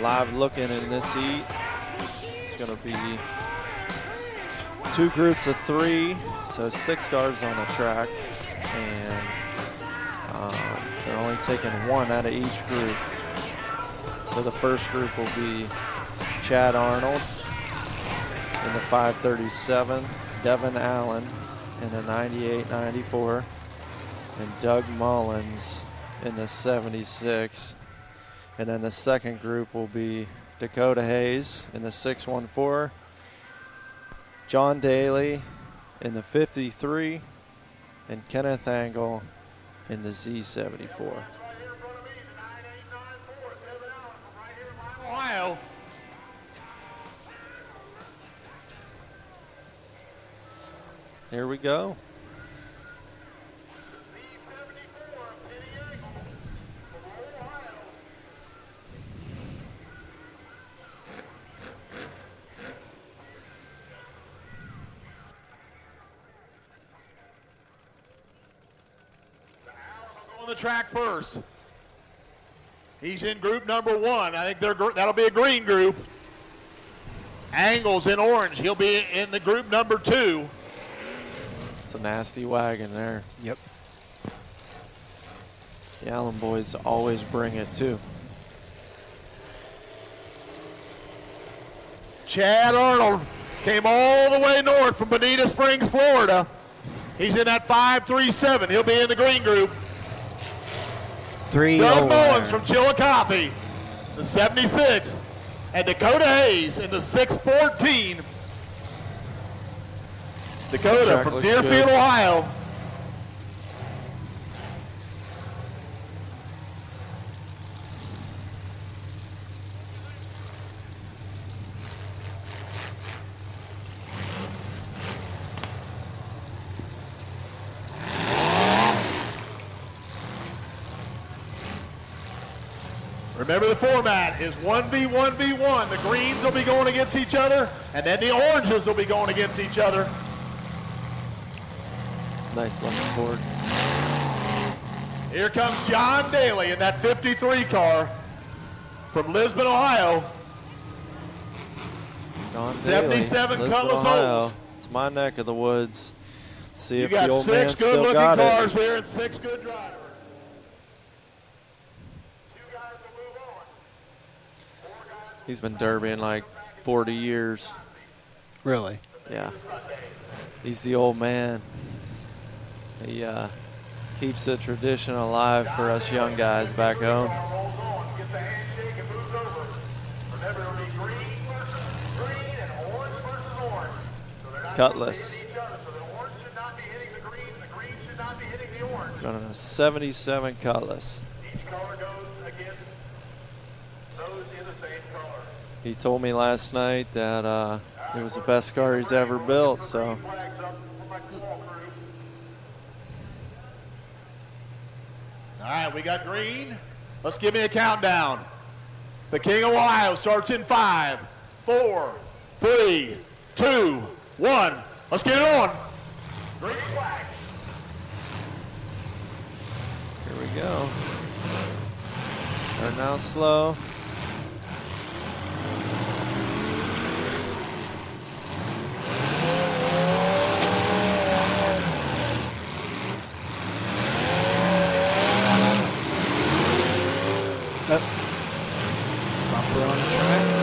live looking in this heat. It's going to be two groups of three, so six cars on the track, and um, they're only taking one out of each group. So the first group will be Chad Arnold in the 537, Devin Allen in the 98-94, and Doug Mullins in the 76. And then the second group will be Dakota Hayes in the 614, John Daly in the 53, and Kenneth Angle in the Z74. Ohio. Here we go. The track first. He's in group number one. I think they're, that'll be a green group. Angles in orange. He'll be in the group number two. It's a nasty wagon there. Yep. The Allen boys always bring it too. Chad Arnold came all the way north from Bonita Springs, Florida. He's in that 537. He'll be in the green group. Three. Doug Mullins from Chillicothe, the 76, and Dakota Hayes in the 614. Dakota from Deerfield. Ohio. Remember the format is 1v1v1. The greens will be going against each other, and then the oranges will be going against each other. Nice looking Ford. Here comes John Daly in that 53 car from Lisbon, Ohio. Don 77 Daly, Cutlass Olds. It's my neck of the woods. See You if got the old man six good-looking got cars it. here and six good drivers. He's been derbying like 40 years. Really? Yeah. He's the old man. He uh, keeps the tradition alive for us young guys back home. Cutlass. gets a handshake and moves over. Remember, it'll be green versus green and orange versus orange. So they're not Cutlass. hitting each other. So the orange should not be hitting the green, the green should not be hitting the orange. Running a 77 Cutlass. Each color goes against those in the same color. He told me last night that uh, it was the best car he's ever built. So Flags up for my small crew. All right, we got green. Let's give me a countdown. The King of Ohio starts in five, four, three, two, one. Let's get it on. Green flag. here we go. Starting now slow. Up. Bumper on the track.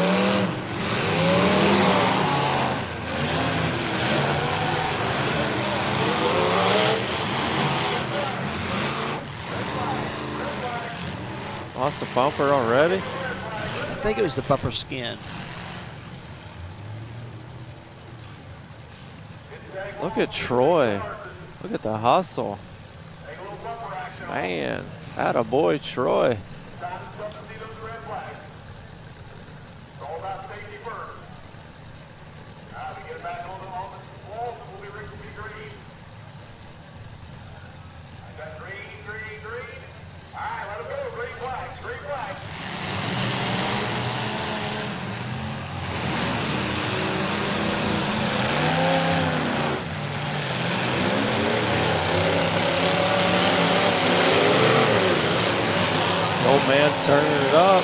Lost the bumper already. I think it was the bumper skin. Look at Troy. Look at the hustle. Man, a boy, Troy. man, turning it up.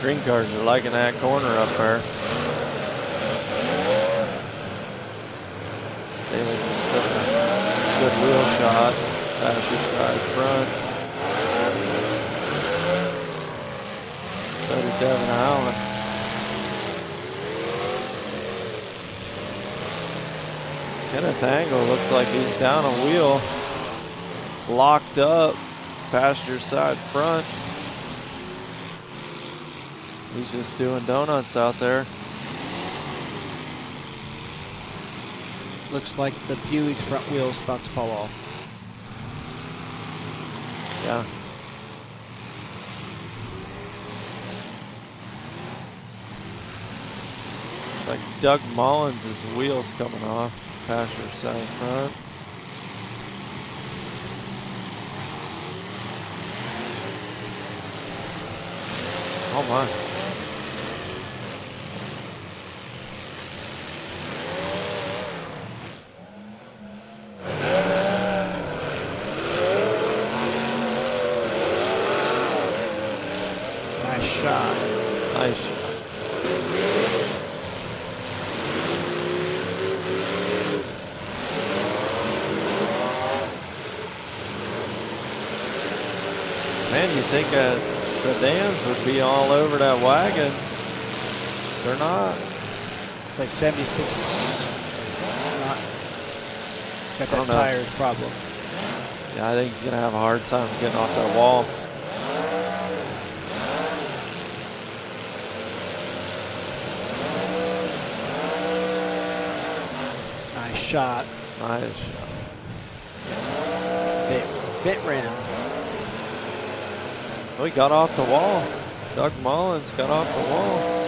Green cars are liking that corner up there. Daly just took a good wheel shot. Dash inside front. So did Devin Allen. Kenneth Angle looks like he's down a wheel. It's locked up. Passenger side front. He's just doing donuts out there. Looks like the Buick front wheel's about to fall off. Yeah. It's like Doug Mullins' wheels coming off. Passenger side front. Oh my. Nice shot. Nice shot. Man, you think uh, sedans would be all over that wagon. They're not. It's like 76. Not got that tires problem. Yeah, I think he's going to have a hard time getting off that wall. Nice shot. Nice shot. Bit, bit rim. Oh, he got off the wall. Doug Mullins got off the wall.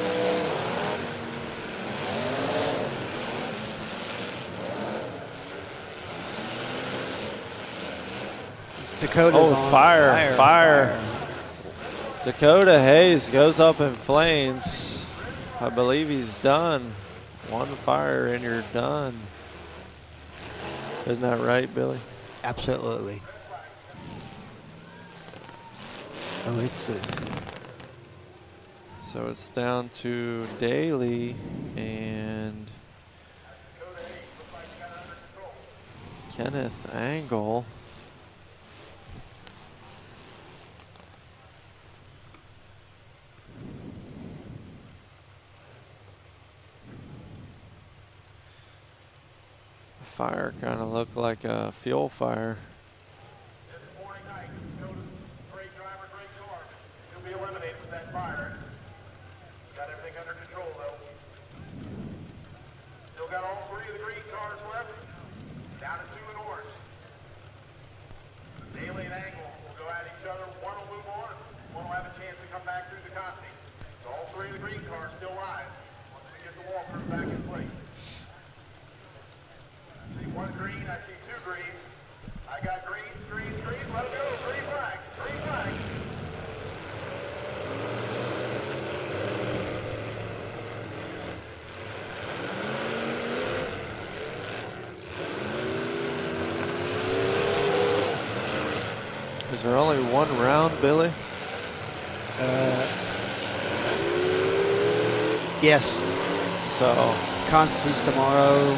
Dakota's Oh, on fire, fire. Dakota Hayes goes up in flames. I believe he's done. One fire and you're done. Isn't that right, Billy? Absolutely. Oh, it's a So it's down to Daly and Kenneth Angle. Fire kind of looked like a fuel fire. This morning night, Dakota's great driver, great car. He'll be eliminated with that fire. Got everything under control though. Still got all three of the green cars left. Down to two in orange. Daly and Angle will go at each other. One will move on, and one will have a chance to come back through the Ducati. So all three of the green cars still live. Once we get the walkers back in place. I see one green, I see two greens. I got greens, greens, greens. Let them go. Green flag, green flag. Is there only one round, Billy? uh, yes. So Constancy's tomorrow.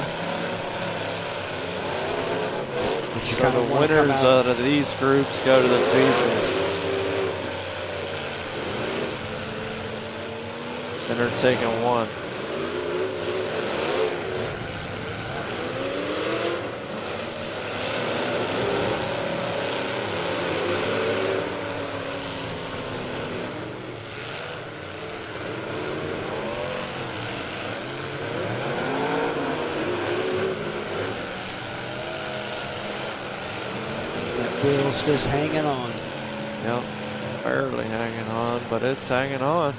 So kinda the winners out- out of these groups go to the feature. And they're taking one. Wheel's just hanging on. Yep, barely hanging on, but it's hanging on.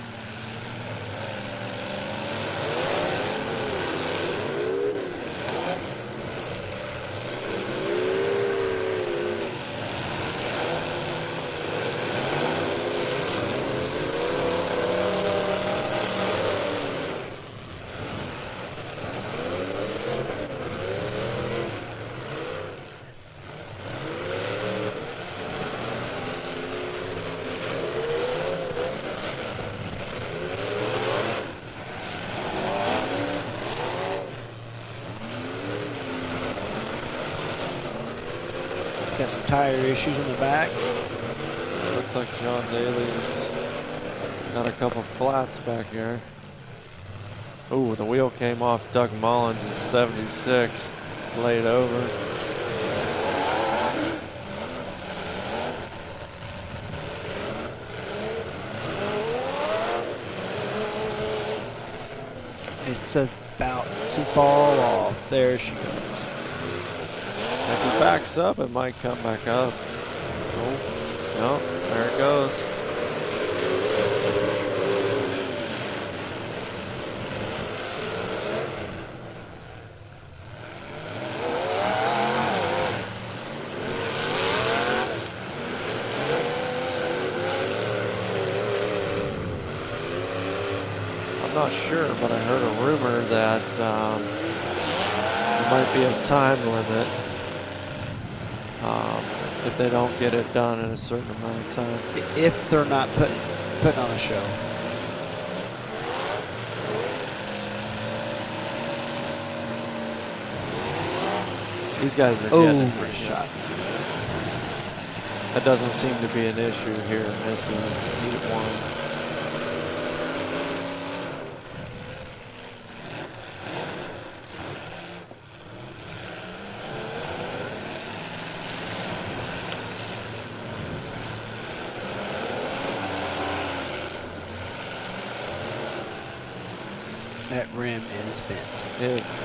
Tire issues in the back. Looks like John Daly's got a couple flats back here. Ooh, the wheel came off Doug Mullins' 76, laid over. It's about to fall off. There she goes. He backs up, it might come back up. No, there it goes. I'm not sure, but I heard a rumor that um, there might be a time limit they don't get it done in a certain amount of time. If they're not putting putting on a show. These guys are Oh, getting great shot. That doesn't seem to be an issue here heat one. That rim is bent.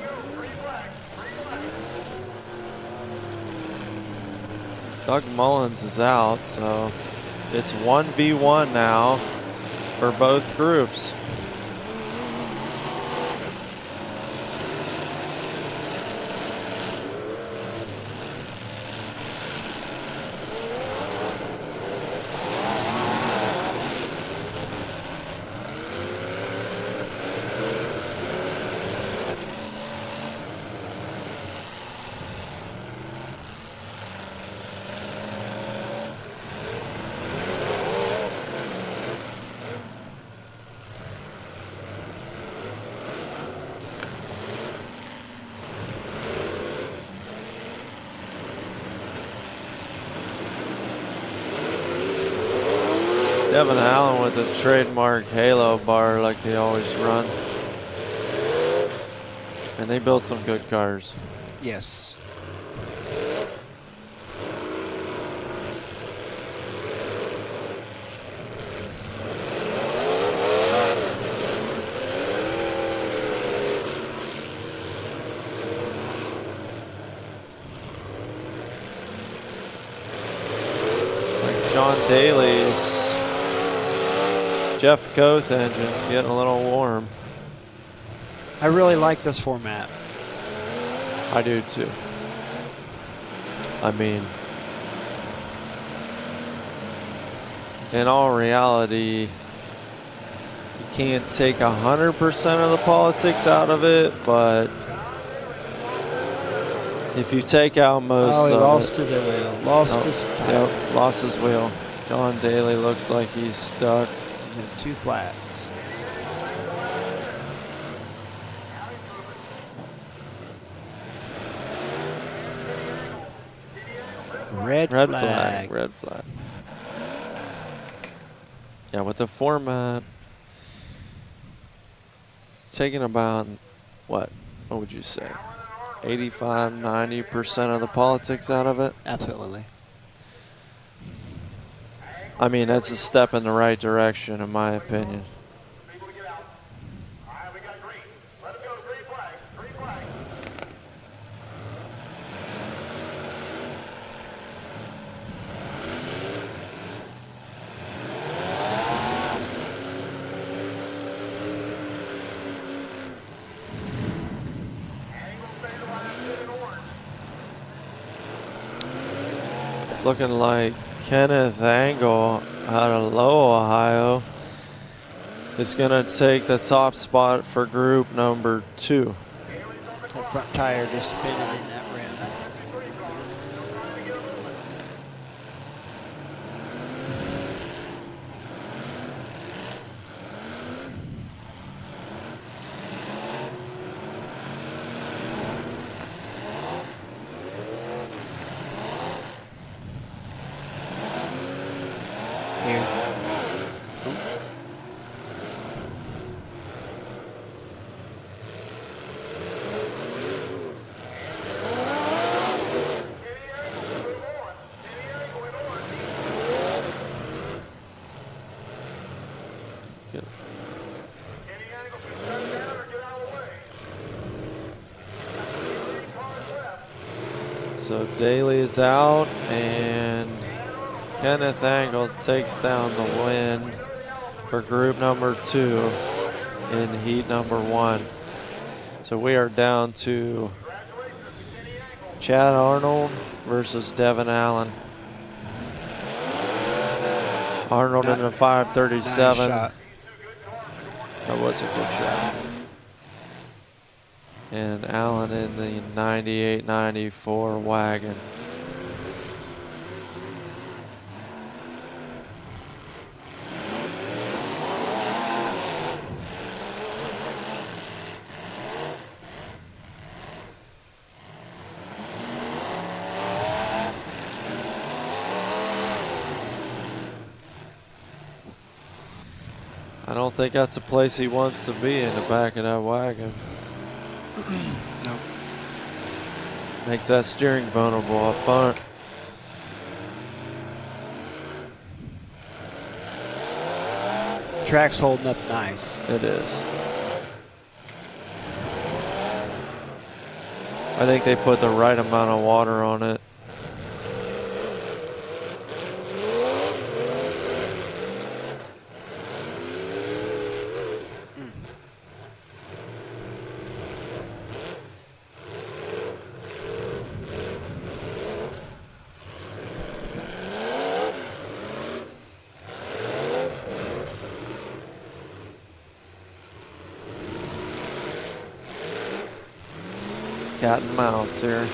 go. Green flag. Green flag. Doug Mullins is out, so it's 1v1 now for both groups. Devin Allen with the trademark Halo bar like they always run. And they built some good cars. Yes. Like John Daly's Coth engine's getting a little warm. I really like this format. I do too. I mean, in all reality, you can't take a hundred percent of the politics out of it, but if you take out most oh, he of lost it, his wheel. Lost Oh, his yep, lost his wheel. John Daly looks like he's stuck. He's in two flats. Red, Red flag. flag. Red flag. Yeah, with the format taking about what? What would you say? 85, 90% of the politics out of it. Absolutely. I mean, that's a step in the right direction, in my opinion. Looking like Kenneth Angle out of Low, Ohio is going to take the top spot for group number two. Front tire just spinning in that rim. Here. Good. Any angle can shut down or get out of the way. Three cars left. So Daly is out, and Kenneth Angle takes down the win for group number two in heat number one. So we are down to Chad Arnold versus Devin Allen. Arnold in a 537. Nice. That was a good shot. And Allen in the 98 94 wagon. Think that's a place he wants to be in the back of that wagon. No. Makes that steering vulnerable up front. Track's holding up nice. It is. I think they put the right amount of water on it. Mouse here.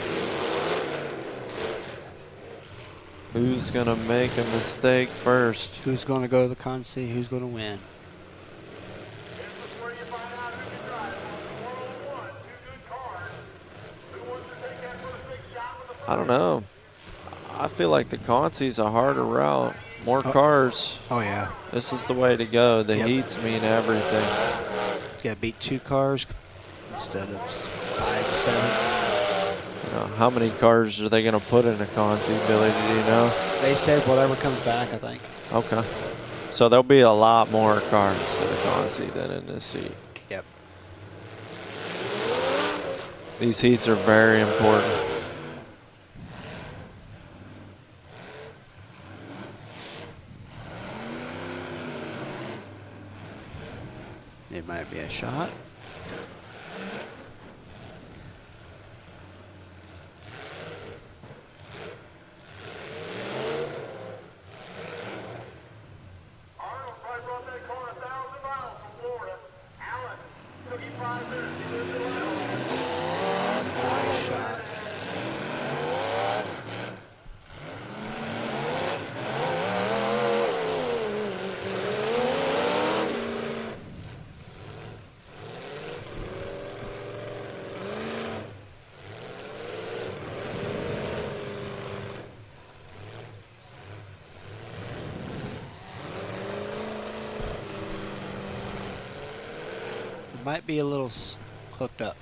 Who's gonna make a mistake first? Who's going to go to the consi? Who's going to win? This is where you find out who can drive. One on one, two good cars. Who wants to take that first big shot with the I don't know. I feel like the Consi's a harder route. More oh. cars. Oh, yeah. This is the way to go. The Yep. heats mean everything. You got to beat two cars instead of five, seven. Know, how many cars are they going to put in a Consi, Billy? Do you know? They said whatever comes back, I think. Okay. So there'll be a lot more cars in the Consi than in this heat. Yep. These heats are very important. It might be a shot. Arnold probably brought that car a thousand miles from Florida. Allen took him five minutes. He lived in Atlanta. Nice shot. It might be a little hooked up.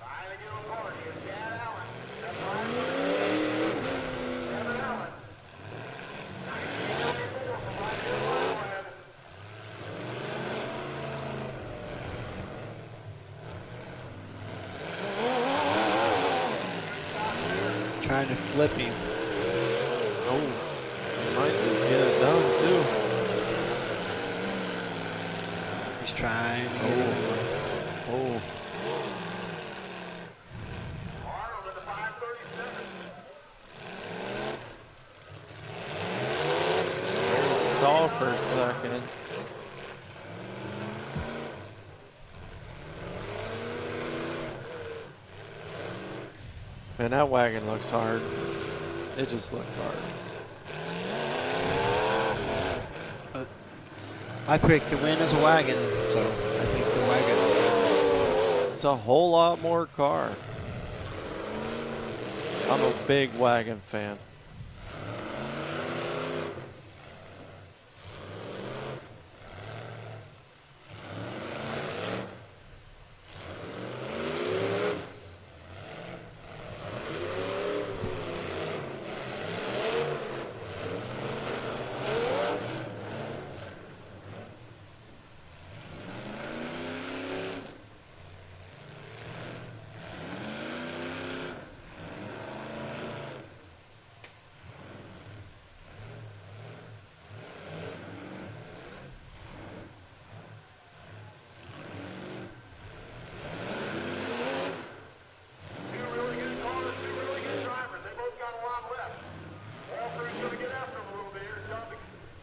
Trying to get a party. It's Chad Allen. trying to flip him. Oh, he might just get it done too. He's trying to get him. Oh, Arnold in the 537. stall for a second. Man, that wagon looks hard. It just looks hard. I picked the win as a wagon, so I think the wagon. It's a whole lot more car. I'm a big wagon fan. Two really good cars, two really good drivers. They both got a lot left. Walker's going to get after them a little bit here. Start,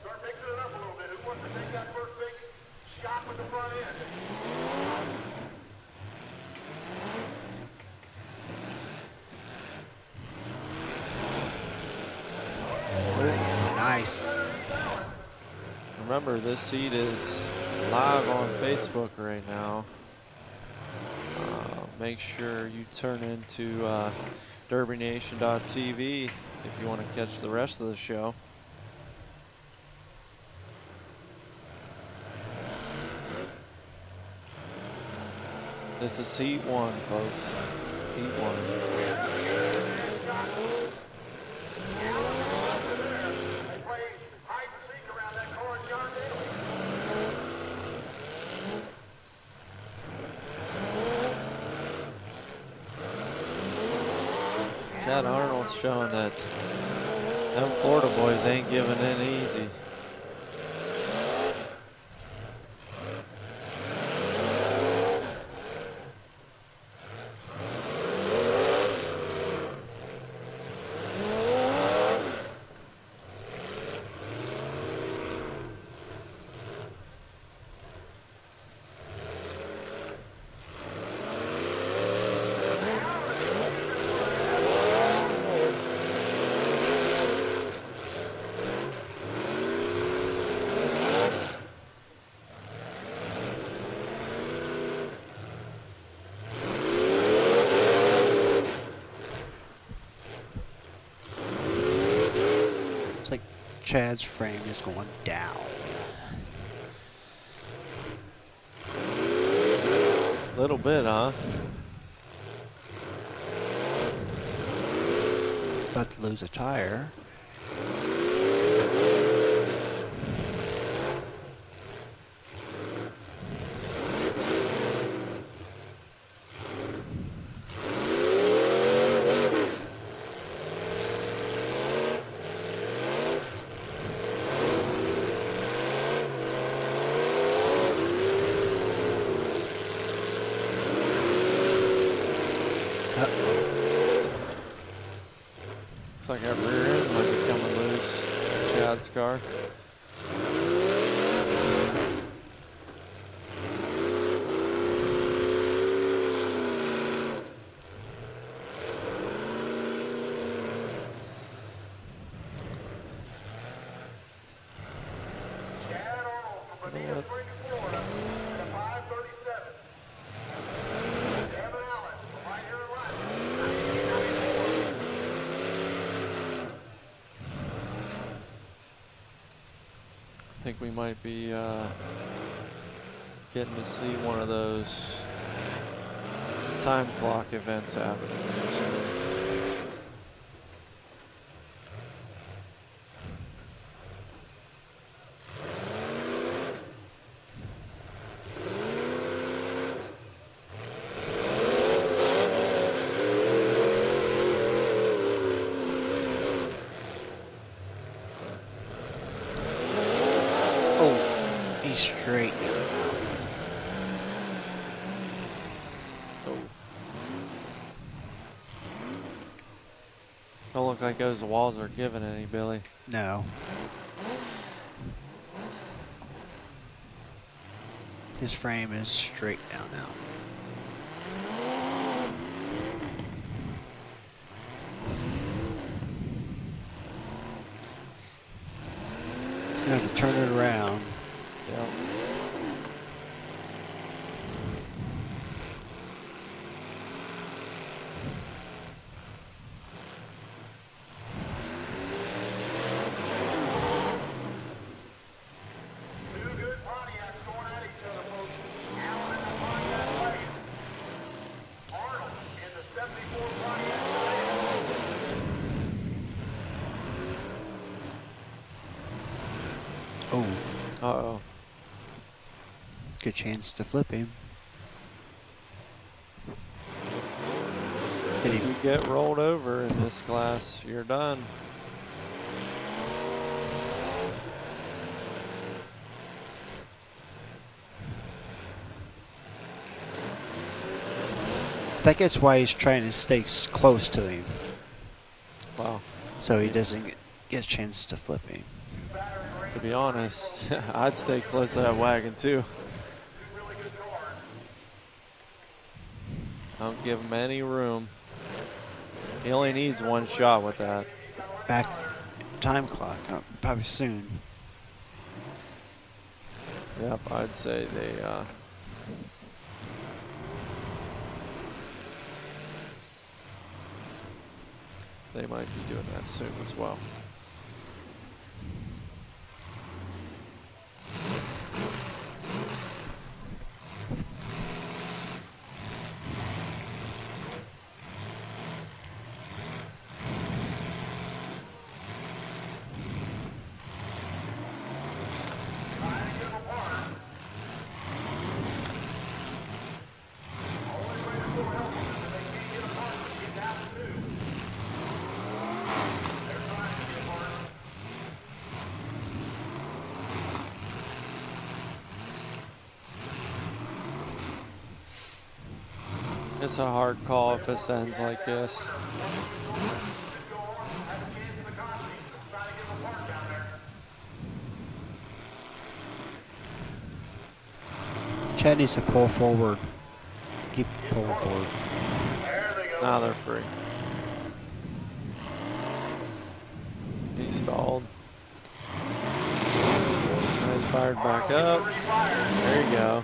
start mixing it up a little bit. Who wants to take that first big shot with the front end? Nice. This heat is live on Facebook right now. Uh, make sure you turn into uh, DerbyNation.tv if you want to catch the rest of the show. This is Heat 1, folks. Heat 1. They play hide and seek around that car at John Daly. Chad Arnold's showing that them Florida boys ain't giving in easy. It's like Chad's frame is going down. A Little bit, huh? About to lose a tire. Looks like that rear end might be coming loose. Chad's car. Chad Arnold from Bonita What? Springs, Florida, in the 537. Devin Allen from right here in Latin, 1994. I think we might be uh, getting to see one of those time clock events happening here soon. straight. Oh. Don't look like those walls are giving any, Billy. No. His frame is straight down now. He's gonna have to turn it around. Yep. Two good Pontiacs going at each other, folks. Allen in the Pontiac lane. Arnold in the 74 Pontiac lane. Oh, Uh-oh. Chance to flip him. If you get rolled over in this class, you're done. That gets why he's trying to stay close to him, Wow. so he doesn't get- get a chance to flip him. To be honest, I'd stay close to that wagon too. Don't give him any room. He only needs one shot with that. Back time clock, uh, probably soon. Yep, I'd say they. Uh, they might be doing that soon as well. A hard call if this ends like this. Chad needs to pull forward. Keep pulling forward. Now they're free. He stalled. He's fired back up. There you go.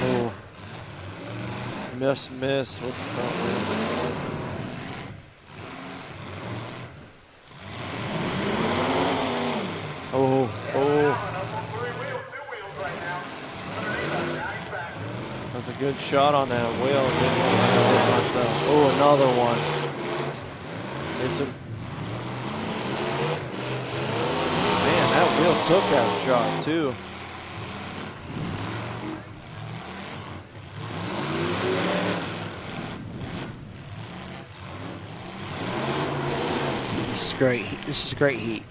Oh. Miss, miss with the wheel. Oh, oh. That's a good shot on that wheel. Oh, another one. It's a man. That wheel took that shot too. Great. This is great heat.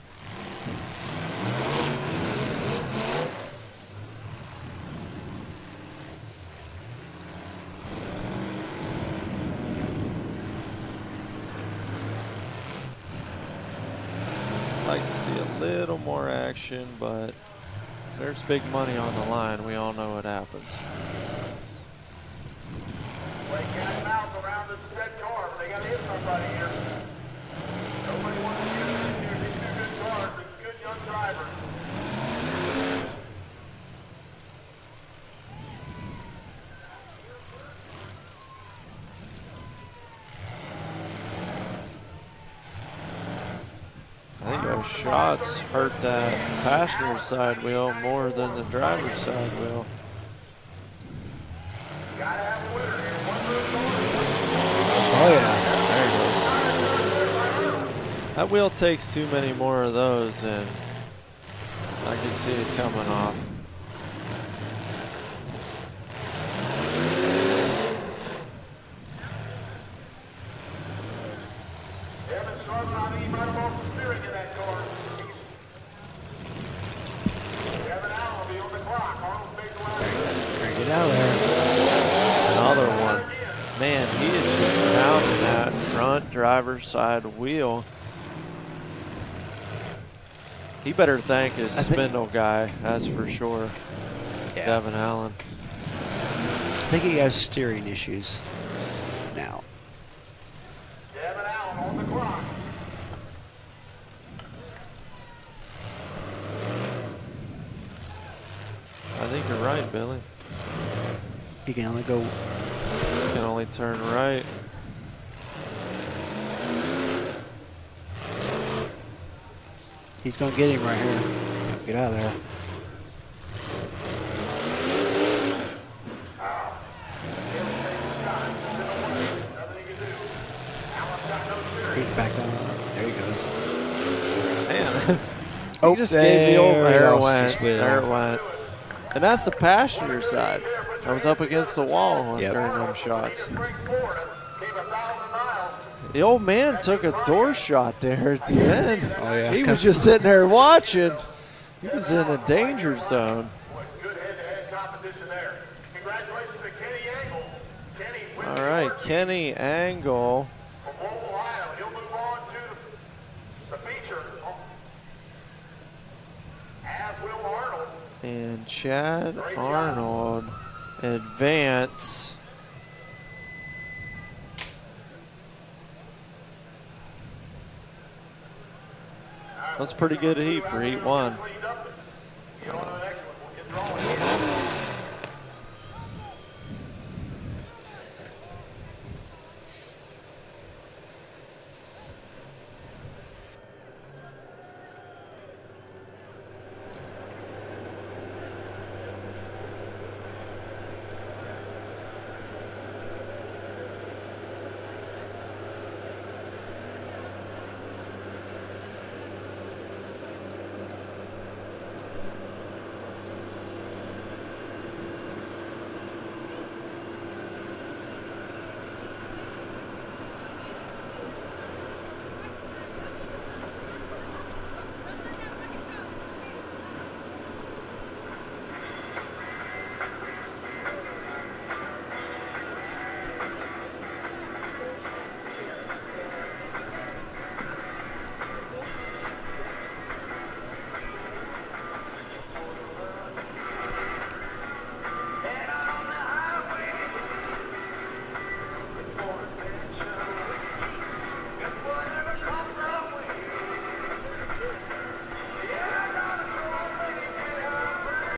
like to see a little more action, but there's big money on the line. We all know what happens. Play cat and mouse around this dead car, but they gotta hit somebody here. Nobody wants to get in here. These two good cars, these good young drivers. I think those shots hurt that passenger side wheel more than the driver's side wheel. Oh yeah. There it is. That wheel takes too many more of those, and I can see it coming off. Evan Sharp not even out there. Another one. Man, he is just pounding that front driver's side wheel. He better thank his spindle guy, that's for sure. Yeah. Devin Allen. I think he has steering issues. He can only go. You can only turn right. He's gonna get him right here. Get out of there. He's back on. There he goes. Man. Oh, he just gave the old there it went. There it went. And that's the passenger side. I was up against the wall Yep. during them shots. Springs, Florida. Came a thousand miles. The old man took a door shot there at the oh, end. Oh, yeah. He was just sitting there watching. He was in a danger zone. Good head-to-head competition there. Congratulations to Kenny Angle. Kenny wins All right, Kenny Angle. from Louisville, Ohio. He'll move on to the feature. As will Arnold. And Chad Arnold advance. That's pretty good heat for heat one. Know,